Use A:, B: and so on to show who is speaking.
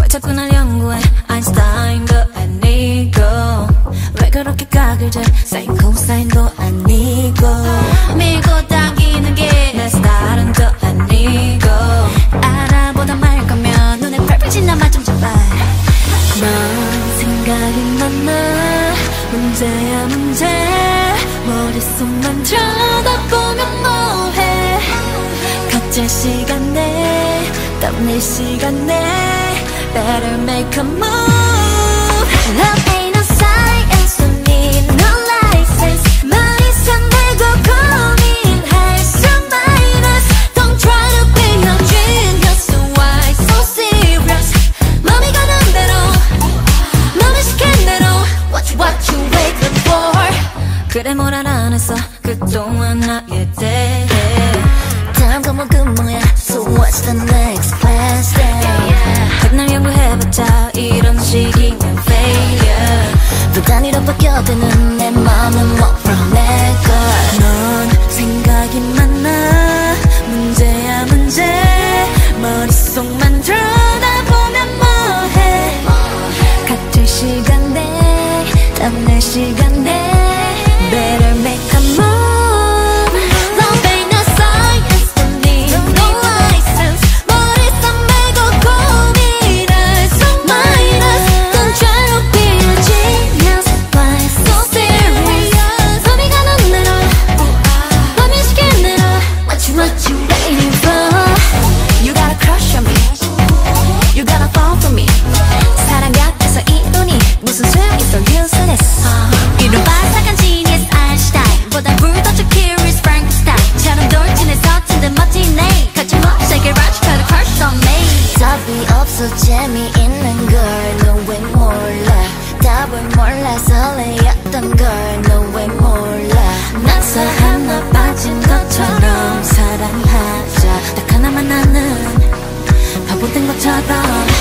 A: 왜 자꾸 날 연구해? 아인슈타인도 아니고. 왜 그렇게 각을 재? 사인 코사인도 아니고.
B: 밀고 당기는 게
A: 내 스타일은 또 아니고. 알아보다 말 거면 눈에 펄펄 나만 좀 잡아 넌 생각이 많아 문제야 문제 각자 시간에 땀낼 시간에 Better make a move Love ain't a science don't need no license 머리선 내고 고민할 수 minus Don't try to be a genius Why so serious 맘이 가는 대로 맘이 시킨 대로 What you what you waiting for 그래 뭘안 했어 그동안 나에 대해
C: 건뭐 그 뭐야? So what's the next best thing
A: 백날 연구해봤자 이런 식이면 failure.
C: 또 단위로 바뀌어드는 내 맘은 뭐 from 내걸넌
A: 생각이 많아. 문제야 문제. 머릿속만 들여다보면 뭐해? 같은 시간대 땀낼 시간
C: 수영 있어
A: 유순했어
B: 이런
A: 바삭한
B: 지니어
C: 아인슈타인 보다 불더 저 curious
A: Frankenstein처럼
C: 돌진해서 찐데 멋진 애 거침없이 세게 rush crush on me 답이 없어 재미있는 걸 No 몰라 답을 몰라 설레였던 걸 No 몰라
A: 낯사 하나 빠진 것처럼 사랑하자 딱 하나만 나는 바보된 것처럼